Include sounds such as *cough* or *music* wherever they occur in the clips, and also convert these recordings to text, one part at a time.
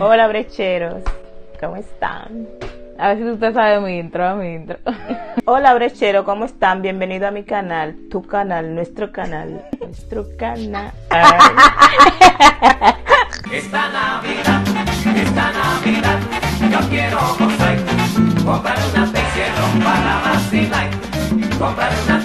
Hola, brecheros. ¿Cómo están? A ver si usted sabe mi intro, mi intro. *laughs* Hola, brechero, ¿cómo están? Bienvenido a mi canal, tu canal, nuestro canal, nuestro canal. *laughs* Esta Navidad, esta Navidad, yo quiero gozar, comprar una para vacilar, comprar una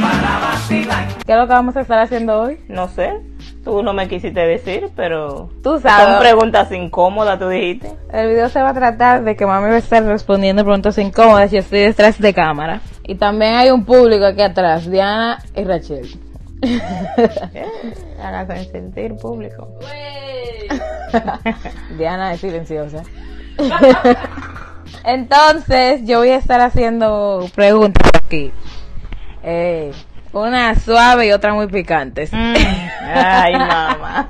para vacilar. ¿Qué es lo que vamos a estar haciendo hoy? No sé, tú no me quisiste decir, pero Tú son sabes. preguntas incómodas, tú dijiste. El video se va a tratar de que mami va a estar respondiendo preguntas incómodas y estoy detrás de cámara. Y también hay un público aquí atrás, Diana y Rachel. *laughs* Háganse sentir público. *laughs* Diana es silenciosa. *laughs* Entonces, yo voy a estar haciendo preguntas aquí. Eh, una suave y otra muy picantes. Mm. *laughs* Ay, mamá.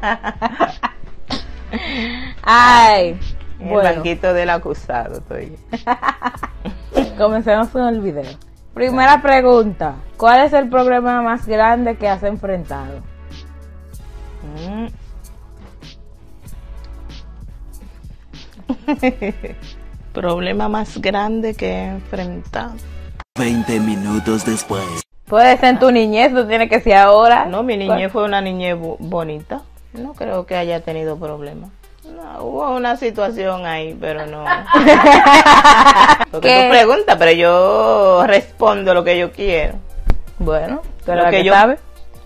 Ay, El bueno, banquito del acusado estoy. *laughs* comencemos con el video. Primera pregunta. ¿Cuál es el problema más grande que has enfrentado? Mm. *laughs* Problema más grande que he enfrentado. 20 minutos después. Puede ser en tu niñez, no tiene que ser ahora. No, mi niñez fue una niñez bo- bonita. No creo que haya tenido problemas. No, hubo una situación ahí, pero no. *laughs* Porque ¿Qué? tú preguntas, pero yo respondo lo que yo quiero. Bueno, eres Lo que yo sabe.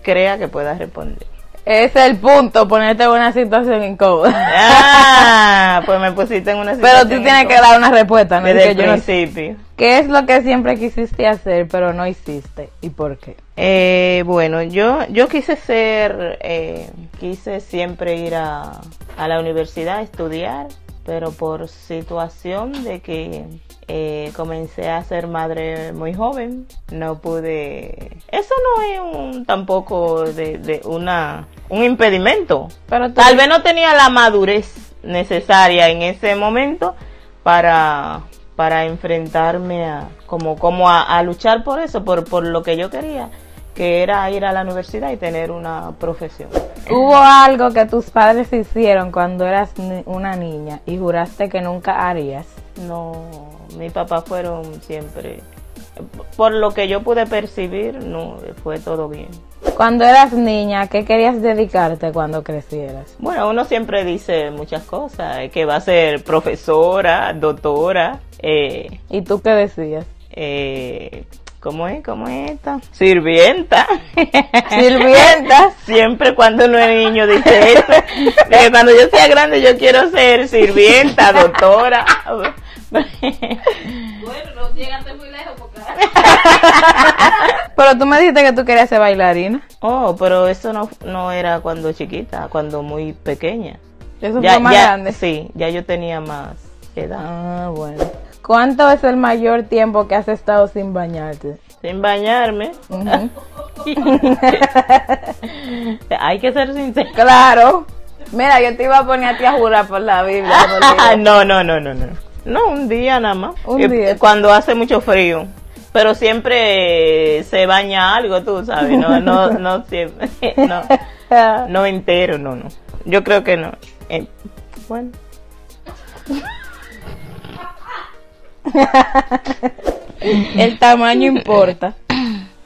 crea que pueda responder. Es el punto, ponerte en una situación incómoda. Ah, pues me pusiste en una Pero situación. tú tienes que dar una respuesta, ¿no? Desde Que el yo no- principio. ¿Qué es lo que siempre quisiste hacer, pero no hiciste? ¿Y por qué? Eh, bueno, yo, yo quise ser, eh, quise siempre ir a, a la universidad a estudiar, pero por situación de que eh, comencé a ser madre muy joven, no pude. Eso no es un, tampoco de, de una, un impedimento. Pero Tal vez no tenía la madurez necesaria en ese momento para, para enfrentarme a, como, como a, a luchar por eso, por, por lo que yo quería, que era ir a la universidad y tener una profesión. ¿Hubo algo que tus padres hicieron cuando eras ni- una niña y juraste que nunca harías? No, mis papás fueron siempre, por lo que yo pude percibir, no, fue todo bien. Cuando eras niña, ¿a qué querías dedicarte cuando crecieras? Bueno, uno siempre dice muchas cosas, que va a ser profesora, doctora, eh, ¿Y tú qué decías? eh, ¿cómo es? ¿Cómo es esta? Sirvienta. Sirvienta. *laughs* Siempre cuando uno es niño dice eso. Cuando yo sea grande yo quiero ser sirvienta, doctora. Bueno, no llegaste muy lejos porque *laughs* Pero tú me dijiste que tú querías ser bailarina. Oh, pero eso no, no era cuando chiquita, cuando muy pequeña. Eso Ya, fue más ya- grande. Sí, ya yo tenía más edad. Ah, bueno. ¿Cuánto es el mayor tiempo que has estado sin bañarte? Sin bañarme. *laughs* Hay que ser sincero. claro. Mira, yo te iba a poner a ti a jurar por la Biblia. *laughs* no, no, no, no, no. No, un día nada más. Un Eh, día. Cuando hace mucho frío. Pero siempre se baña algo, tú sabes. No, no, no siempre. *laughs* No, no entero, no, no. Yo creo que no. Eh, bueno. *laughs* El tamaño importa.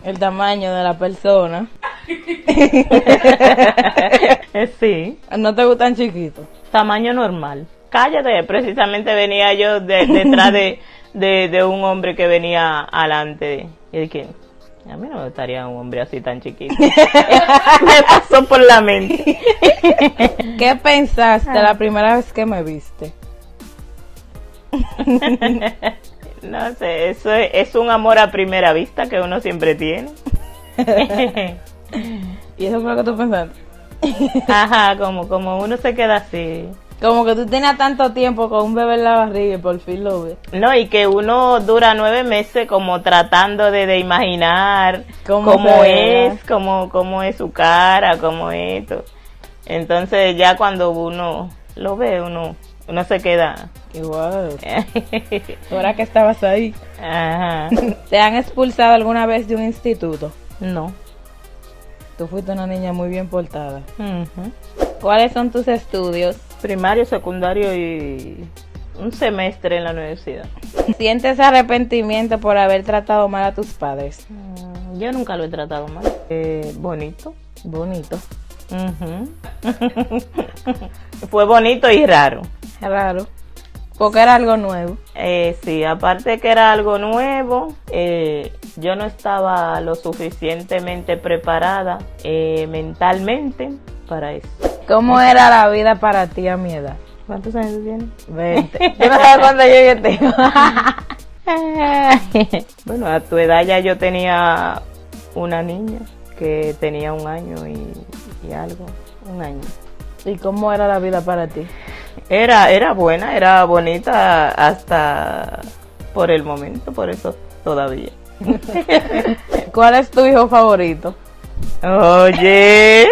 El tamaño de la persona. *laughs* Eh, sí. No te gustan chiquitos. Tamaño normal. Cállate, precisamente venía yo de- detrás de, de, de un hombre que venía adelante. Y dije, a mí no me gustaría un hombre así tan chiquito. *laughs* me pasó por la mente. ¿Qué pensaste la primera vez que me viste? *laughs* No sé, eso es, es un amor a primera vista que uno siempre tiene. *laughs* ¿Y eso fue lo que tú pensaste? Ajá, como, como uno se queda así. Como que tú tenías tanto tiempo con un bebé en la barriga y por fin lo ves. No, y que uno dura nueve meses como tratando de, de imaginar ¿Cómo cómo, es, cómo, cómo es su cara, cómo es esto. Entonces ya cuando uno lo ve, uno, uno se queda. Igual. *laughs* Ahora que estabas ahí. Ajá. *laughs* ¿Te han expulsado alguna vez de un instituto? No. Tú fuiste una niña muy bien portada. Ujú. ¿Cuáles son tus estudios primario, secundario y un semestre en la universidad. ¿Sientes arrepentimiento por haber tratado mal a tus padres? Mm, Yo nunca lo he tratado mal. Eh, bonito. Bonito. Ujú. *laughs* Fue bonito y raro. Raro. Porque era algo nuevo. Eh, sí, aparte que era algo nuevo, eh, yo no estaba lo suficientemente preparada eh, mentalmente para eso. ¿Cómo era la vida para ti a mi edad? ¿Cuántos años tienes? 20. *laughs* Yo no sé cuánto yo, yo tengo. *laughs* Bueno, a tu edad ya yo tenía una niña que tenía un año y, y algo, un año. ¿Y cómo era la vida para ti? Era, era buena, era bonita hasta por el momento, por eso todavía. *laughs* ¿Cuál es tu hijo favorito? Oye.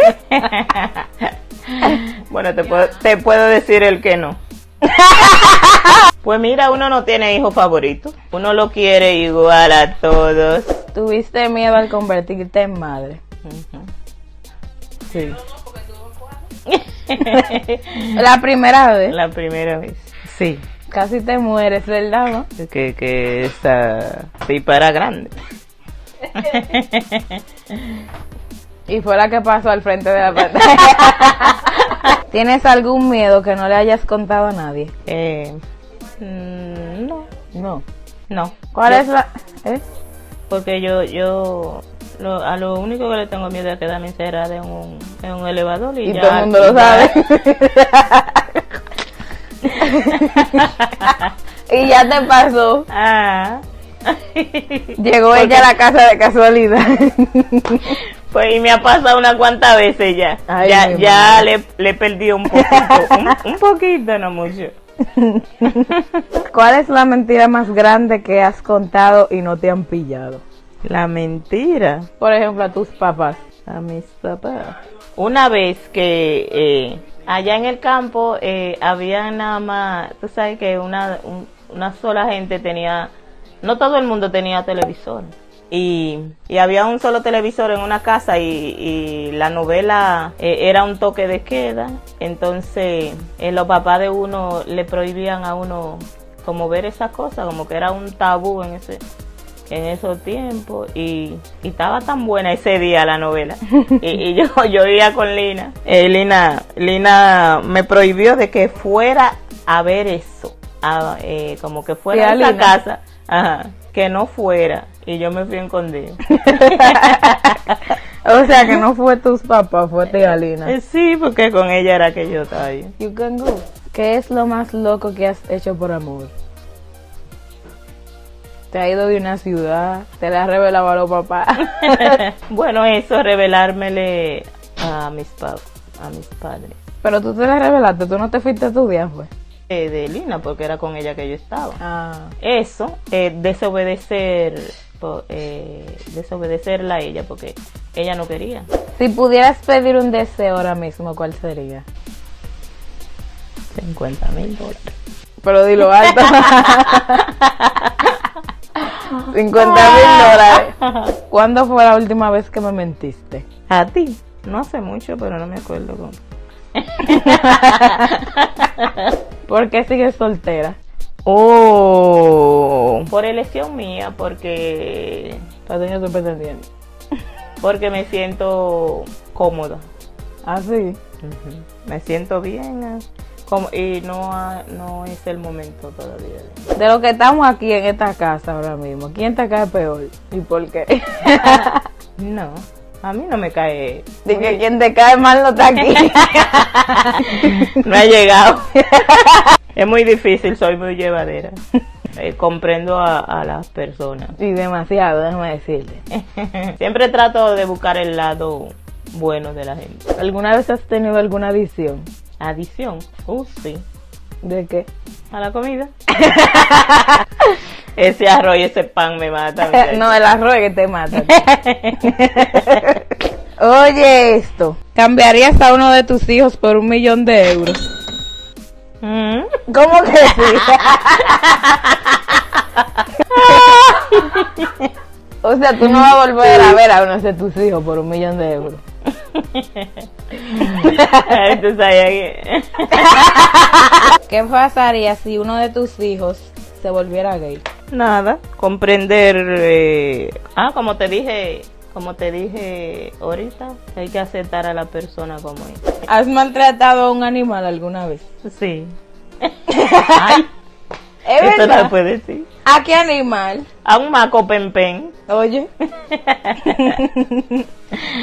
bueno, te puedo, te puedo decir el que no. *laughs* Pues mira, uno no tiene hijo favorito. Uno lo quiere igual a todos. ¿Tuviste miedo al convertirte en madre? Sí. *laughs* la primera vez. La primera vez. Sí. Casi te mueres, ¿verdad? no? Que, que esa sí para grande. Y fue la que pasó al frente de la pantalla. *laughs* ¿Tienes algún miedo que no le hayas contado a nadie? Eh, mm, no, No. no. ¿Cuál Yo- es la...? ¿Eh? Porque yo, yo lo- a lo único que le tengo miedo es quedarme encerrada en un, en un elevador y, Y ya. todo el mundo lo sabe. *laughs* *laughs* y ya te pasó. Ah. Llegó ella a la casa de casualidad. Pues y me ha pasado unas cuantas veces ya. Ay, ya ya le, le perdí un poquito. un, un poquito, no mucho. *laughs* ¿Cuál es la mentira más grande que has contado y no te han pillado? La mentira. Por ejemplo, a tus papás. A mis papás. Una vez que eh, allá en el campo eh, había nada más, tú sabes que una, un- una sola gente tenía, no todo el mundo tenía televisor. Y, y había un solo televisor en una casa y, y la novela eh, era un toque de queda. Entonces eh, los papás de uno le prohibían a uno como ver esa cosa, como que era un tabú en ese, en esos tiempos y, y estaba tan buena ese día la novela y, y yo *laughs* yo iba con Lina Eh, Lina Lina me prohibió de que fuera a ver eso a- eh, como que fuera a a esa Lina. casa ajá, que no fuera y yo me fui escondido *laughs* O sea, que no fue tus papás, fue tía Lina. Eh, sí porque con ella era que yo estaba ahí You can go. ¿Qué es lo más loco que has hecho por amor? Te ha ido de una ciudad, te la ha revelado a los papás. *laughs* bueno eso revelármele a mis a mis padres Pero tú te la revelaste, tú no te fuiste a estudiar, fue. Eh, de Lina porque era con ella que yo estaba Ah. eso, eh, desobedecer, eh, desobedecerla a ella porque ella no quería. Si pudieras pedir un deseo ahora mismo, ¿cuál sería? 50 mil dólares. Pero dilo alto. *laughs* 50 mil dólares. *laughs* ¿Cuándo fue la última vez que me mentiste? A ti, no hace mucho, pero no me acuerdo cómo. *laughs* ¿Por qué sigues soltera? Oh, por elección mía, porque Para yo estoy pretendiendo. porque me siento cómoda. Ah, sí. Me siento bien eh, como- y no, ha- no es el momento todavía. De lo que estamos aquí en esta casa ahora mismo, ¿quién te cae peor? ¿Y por qué? *laughs* No, a mí no me cae. De que quien te cae mal no está aquí. *laughs* No ha llegado. *laughs* es muy difícil, soy muy llevadera. Eh, comprendo a, a las personas. y demasiado, déjame decirte. Siempre trato de buscar el lado bueno de la gente. ¿Alguna vez has tenido alguna adicción? Adición, uh, sí, ¿De qué? a la comida. *laughs* ese arroz y ese pan me matan. *laughs* no, el arroz que te mata. *laughs* Oye esto, ¿cambiarías a uno de tus hijos por un millón de euros? Mm. ¿Cómo que sí? o sea, tú no vas a volver a ver a uno de tus hijos por un millón de euros. Tú que- ¿Qué pasaría si uno de tus hijos se volviera gay? Nada, comprender. eh, ah, como te dije, como te dije ahorita, hay que aceptar a la persona como es. ¿Has maltratado a un animal alguna vez? Sí. *laughs* Ay, ¿Es esto no verdad? se puede decir. ¿A qué animal? A un maco pen Oye. *laughs*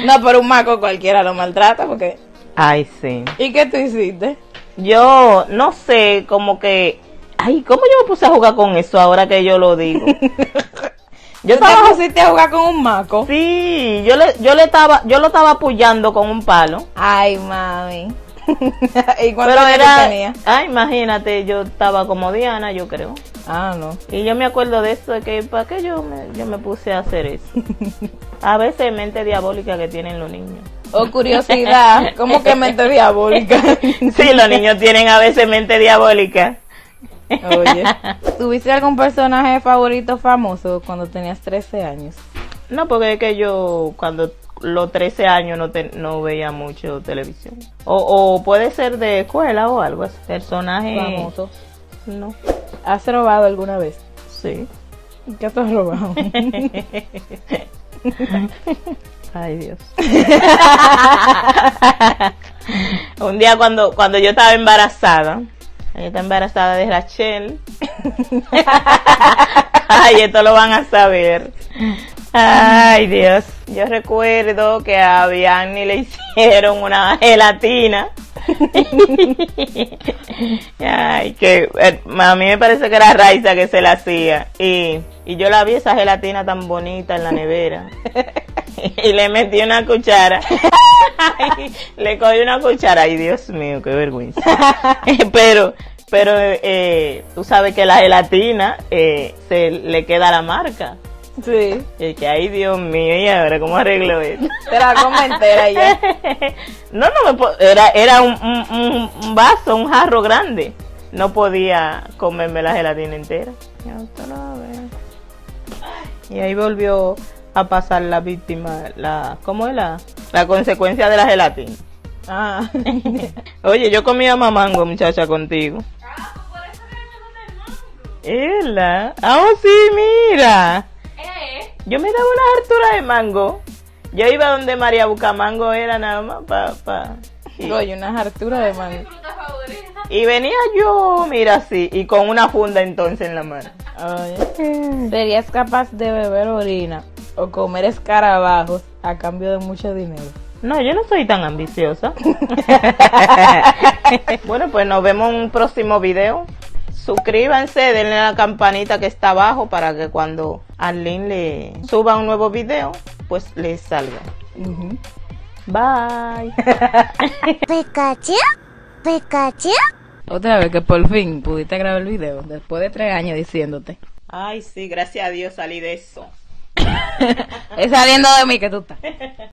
no, pero un maco cualquiera lo maltrata porque... Ay, sí. ¿Y qué tú hiciste? Yo no sé, como que. Ay, ¿cómo yo me puse a jugar con eso ahora que yo lo digo? *laughs* Yo ¿Tú te estaba pusiste a jugar con un maco? Sí, yo le, yo le estaba, yo lo estaba apoyando con un palo. Ay, mami. *laughs* ¿Y Pero era, tenía? ay, imagínate, yo estaba como Diana, yo creo. Ah, no. Y yo me acuerdo de eso, de que para qué yo me, yo me puse a hacer eso. *laughs* A veces mente diabólica que tienen los niños. O Oh, curiosidad, ¿cómo que mente diabólica? *laughs* Sí, los niños tienen a veces mente diabólica. Oye. ¿Tuviste algún personaje favorito famoso cuando tenías 13 años? No, porque es que yo cuando los 13 años no, te- no veía mucho televisión. O, o puede ser de escuela o algo así. Personaje. Famoso. No, ¿Has robado alguna vez? sí. ¿Qué tú has robado? *laughs* Ay, Dios. *laughs* Un día cuando, cuando yo estaba embarazada, yo estaba embarazada de Rachel. *laughs* Ay, esto lo van a saber. Ay, Dios. Yo recuerdo que a Bianni le hicieron una gelatina. *laughs* Ay, que eh, a mí me parece que era Raiza que se la hacía. Y, y yo la vi esa gelatina tan bonita en la nevera. *laughs* y le metí una cuchara. *laughs* Le cogí una cuchara. Ay, Dios mío, qué vergüenza. pero, pero eh, tú sabes que la gelatina eh, se le queda la marca. Sí. Y que, ay, Dios mío, ¿y ahora cómo arreglo esto? Te la como entera ya. *laughs* no, no me po- era, era un, un- un- vaso, un jarro grande. No podía comerme la gelatina entera. Y ahí volvió a pasar la víctima, la, ¿cómo es la? La consecuencia de la gelatina. Ah. *laughs* Oye, yo comía mamango, muchacha, contigo. ¿Ela? Ah, oh, sí, mira. Yo me daba una hartura de mango. Yo iba donde María Bucamango era nada más pa, pa. Y, Oye, una hartura de mango. y venía yo, mira así, y con una funda entonces en la mano. Oye. ¿Serías capaz de beber orina o comer escarabajos a cambio de mucho dinero? No, yo no soy tan ambiciosa. *laughs* bueno, pues nos vemos en un próximo video. Suscríbanse, denle a la campanita que está abajo para que cuando Arlene le suba un nuevo video, pues les salga. Bye. *laughs* Pikachu, Pikachu. Otra vez que por fin pudiste grabar el video después de tres años diciéndote. Ay, sí, gracias a Dios salí de eso. *laughs* es saliendo de mí que tú estás. *laughs*